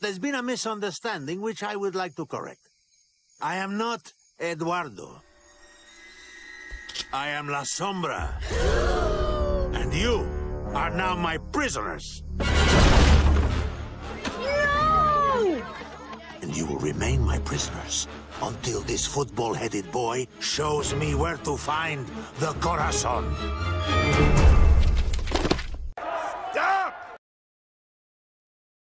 There's been a misunderstanding which I would like to correct. I am not Eduardo. I am La Sombra. And you are now my prisoners. No! And you will remain my prisoners until this football-headed boy shows me where to find the Corazon.